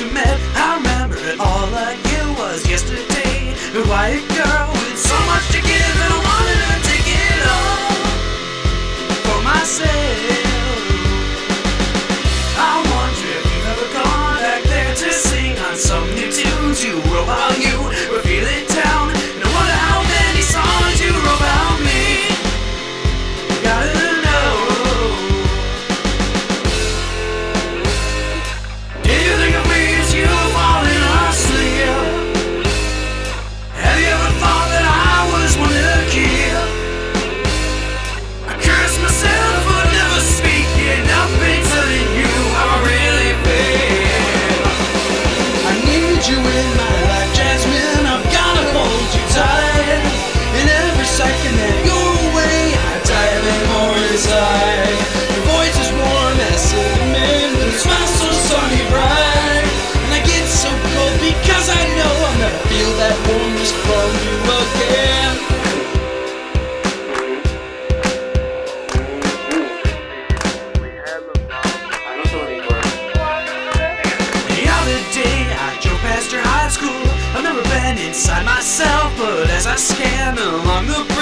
you met. I remember it all like it was yesterday. A quiet girl with so much to give, and I wanted to take it all for myself. I wonder if you've ever gone back there to sing on some new tunes you wrote while inside myself, but as I scan along the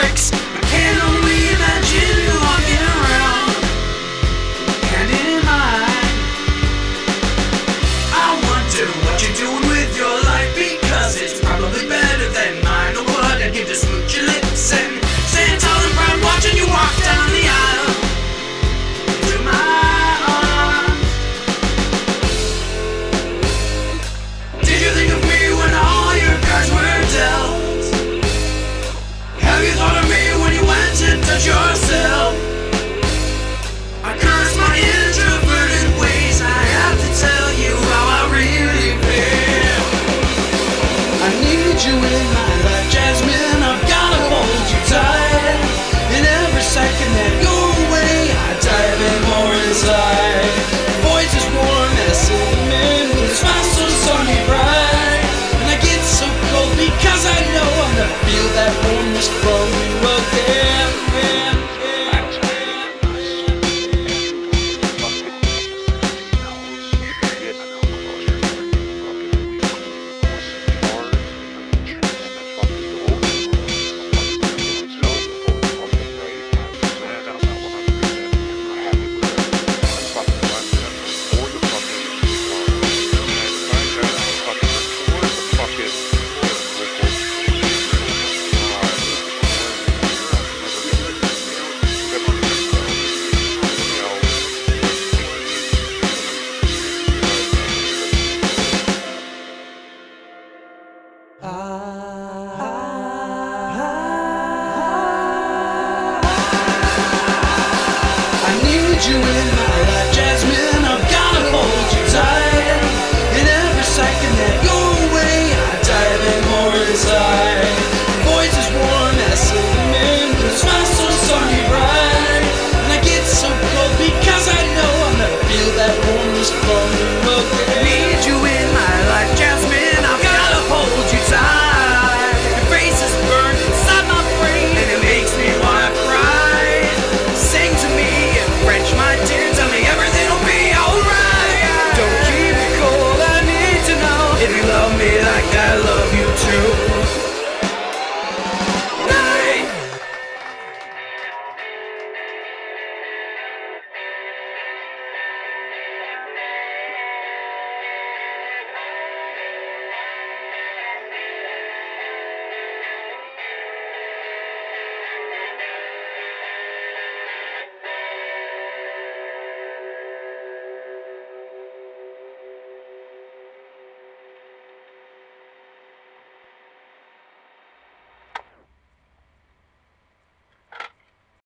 you in the